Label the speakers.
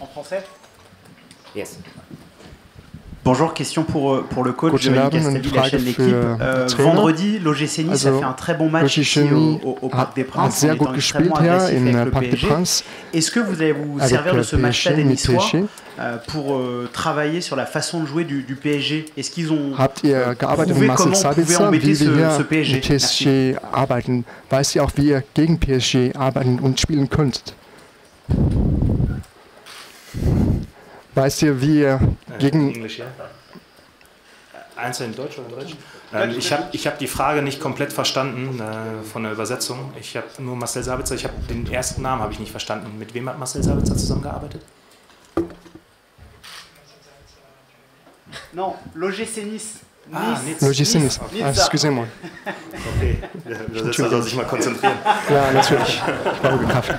Speaker 1: En français
Speaker 2: Yes.
Speaker 1: Bonjour, question pour, euh, pour le coach
Speaker 3: Abend,
Speaker 1: Castelli, la chaîne L'équipe. Euh,
Speaker 3: Trainer.
Speaker 1: vendredi, l'OGC Nice a fait un très bon match ici au, au- au Parc des Princes, en étant extrêmement agressif avec le PSG. Est-ce que vous allez vous servir de
Speaker 3: le
Speaker 1: ce match-là
Speaker 3: PSG,
Speaker 1: des Niçois
Speaker 3: PSG.
Speaker 1: euh, pour euh, travailler sur la façon de jouer du, du PSG Est-ce qu'ils ont prouvé
Speaker 3: mit Marcel
Speaker 1: comment on pouvait embêter
Speaker 3: wie
Speaker 1: ce, ce PSG Merci.
Speaker 3: Weißt ihr, wie ihr gegen
Speaker 4: Englisch, ja. Einzeln Deutsch oder Deutsch? Ähm, ich habe ich hab die Frage nicht komplett verstanden äh, von der Übersetzung. Ich habe nur Marcel Sabitzer, ich habe den ersten Namen habe ich nicht verstanden. Mit wem hat Marcel Sabitzer zusammengearbeitet?
Speaker 1: Non, l'OGC Nice.
Speaker 4: Ah,
Speaker 1: Nice.
Speaker 3: Logis Nice?
Speaker 1: Nizza.
Speaker 3: Ah, excusez-moi.
Speaker 4: Okay, der Übersetzer soll sich mal konzentrieren.
Speaker 3: Ja, natürlich. Ich war gekauft.